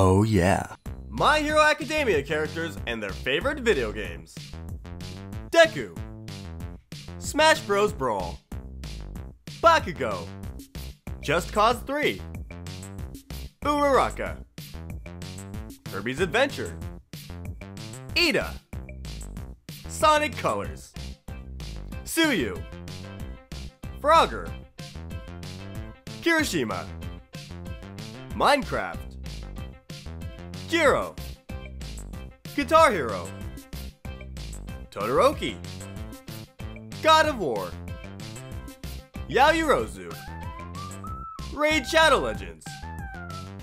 Oh yeah. My Hero Academia characters and their favorite video games. Deku. Smash Bros. Brawl. Bakugo. Just Cause 3. Uraraka. Kirby's Adventure. Iida. Sonic Colors. Tsuyu. Frogger. Kirishima. Minecraft. Jiro. Guitar Hero. Todoroki. God of War. Yaoyorozu. Raid Shadow Legends.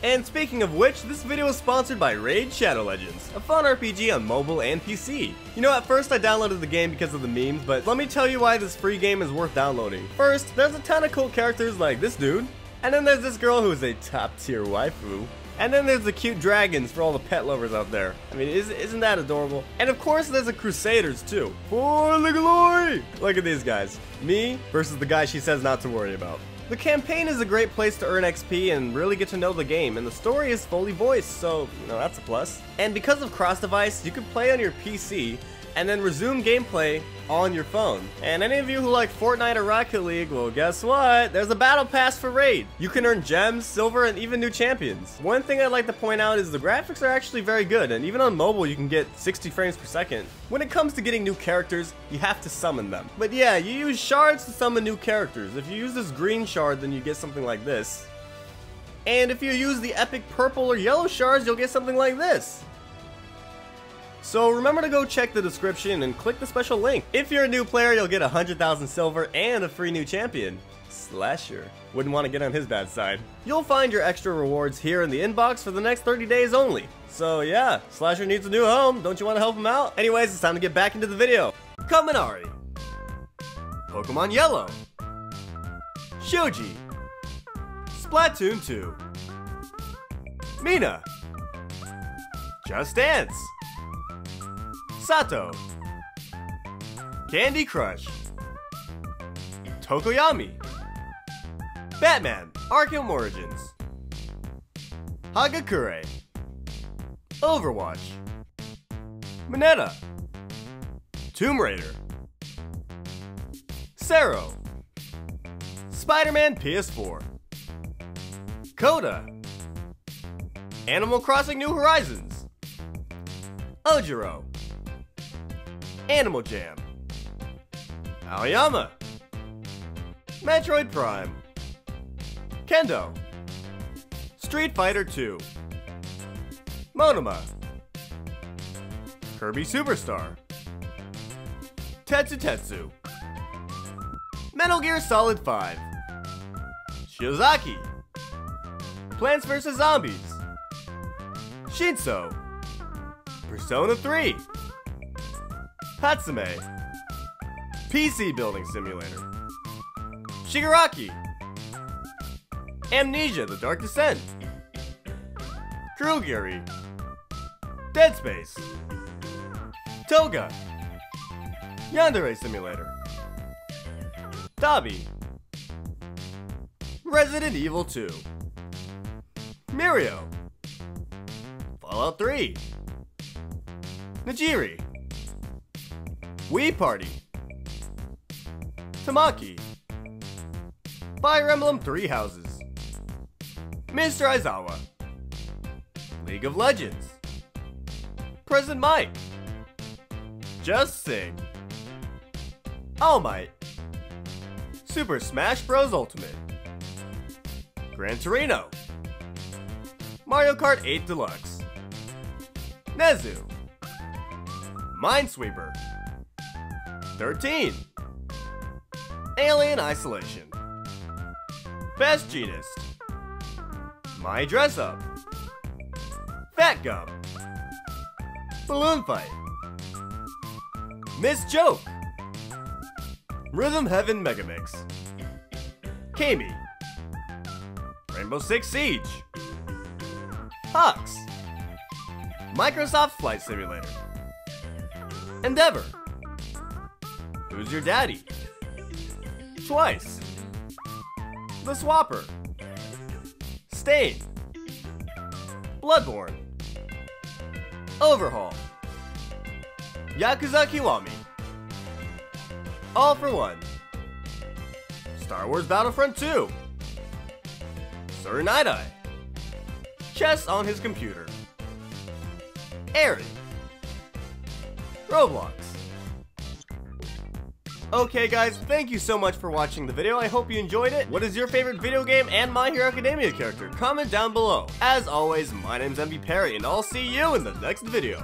And speaking of which, this video is sponsored by Raid Shadow Legends, a fun RPG on mobile and PC. You know, at first I downloaded the game because of the memes, but let me tell you why this free game is worth downloading. First, there's a ton of cool characters like this dude, and then there's this girl who is a top tier waifu, and then there's the cute dragons for all the pet lovers out there. I mean, is, isn't that adorable? And of course, there's the Crusaders too. For the glory! Look at these guys. Me versus the guy she says not to worry about. The campaign is a great place to earn XP and really get to know the game, and the story is fully voiced, so, you know, that's a plus. And because of cross-device, you can play on your PC, and then resume gameplay on your phone. And any of you who like Fortnite or Rocket League, well guess what? There's a battle pass for Raid. You can earn gems, silver, and even new champions. One thing I'd like to point out is the graphics are actually very good, and even on mobile you can get 60 frames per second. When it comes to getting new characters, you have to summon them. But yeah, you use shards to summon new characters. If you use this green shard, then you get something like this. And if you use the epic purple or yellow shards, you'll get something like this. So remember to go check the description and click the special link. If you're a new player, you'll get 100,000 silver and a free new champion. Slasher. Wouldn't want to get on his bad side. You'll find your extra rewards here in the inbox for the next 30 days only. So yeah, Slasher needs a new home. Don't you want to help him out? Anyways, it's time to get back into the video. Kaminari. Pokemon Yellow. Shoji. Splatoon 2. Mina. Just Dance. Sato Candy Crush Tokoyami Batman Arkham Origins Hagakure Overwatch Mineta Tomb Raider Sero Spider-Man PS4 Koda Animal Crossing New Horizons Ojiro Animal Jam, Aoyama, Metroid Prime, Kendo, Street Fighter 2, Monoma, Kirby Superstar, Tetsutetsu, Metal Gear Solid 5, Shiozaki, Plants vs. Zombies, Shinso, Persona 3, Hatsume, PC Building Simulator, Shigaraki, Amnesia The Dark Descent, Kurogiri, Dead Space, Toga, Yandere Simulator, Dabi, Resident Evil 2, Mirio, Fallout 3, Nejire, Wii Party, Tamaki, Fire Emblem Three Houses, Mr. Aizawa, League of Legends, Present Mic, Just Sing, All Might, Super Smash Bros. Ultimate, Gran Torino, Mario Kart 8 Deluxe, Nezu, Minesweeper, 13. Alien Isolation. Best Jeanist. My Dress Up. Fat Gum. Balloon Fight. Miss Joke. Rhythm Heaven Megamix. Kamui. Rainbow Six Siege. Hawks. Microsoft Flight Simulator. Endeavor. Who's Your Daddy? Twice. The Swapper. Stain. Bloodborne, Overhaul, Yakuza Kiwami, All for One, Star Wars Battlefront 2, Sir Night-Eye, Chess on his computer, Aaron, Roblox. Okay guys, thank you so much for watching the video, I hope you enjoyed it. What is your favorite video game and My Hero Academia character? Comment down below. As always, my name's MV Perry, and I'll see you in the next video.